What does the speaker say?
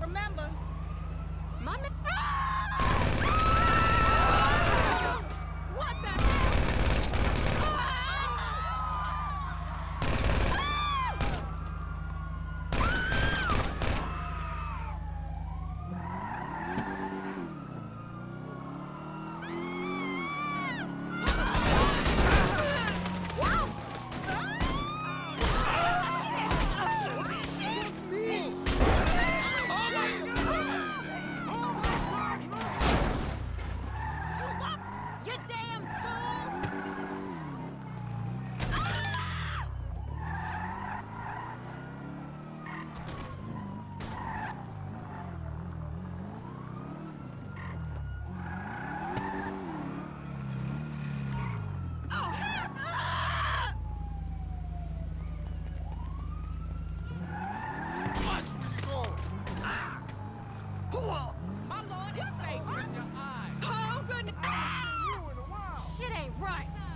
remember. right.